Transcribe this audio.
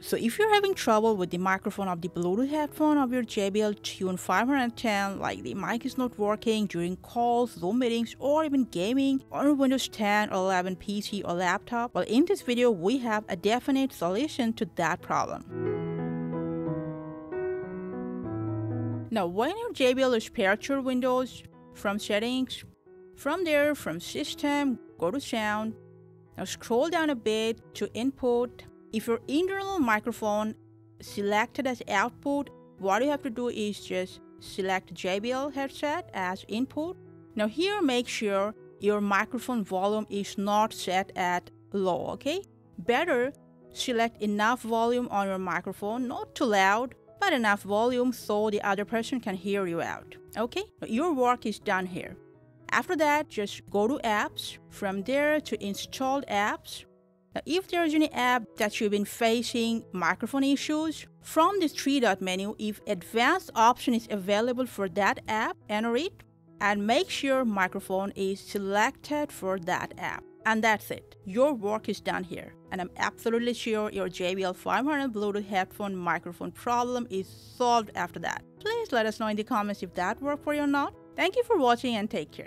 So if you're having trouble with the microphone of the Bluetooth headphone of your JBL Tune 510, like the mic is not working during calls, Zoom meetings, or even gaming on Windows 10 or 11 PC or laptop, well in this video we have a definite solution to that problem. Now when your JBL is paired to your Windows, from settings, from there from system, go to sound, now scroll down a bit to input if your internal microphone selected as output, what you have to do is just select JBL headset as input. Now here make sure your microphone volume is not set at low, okay? Better select enough volume on your microphone, not too loud, but enough volume so the other person can hear you out, okay? Your work is done here. After that, just go to apps. From there to installed apps, now, if there's any app that you've been facing microphone issues, from this three dot menu, if advanced option is available for that app, enter it and make sure microphone is selected for that app. And that's it. Your work is done here. And I'm absolutely sure your JBL 500 Bluetooth headphone microphone problem is solved after that. Please let us know in the comments if that worked for you or not. Thank you for watching and take care.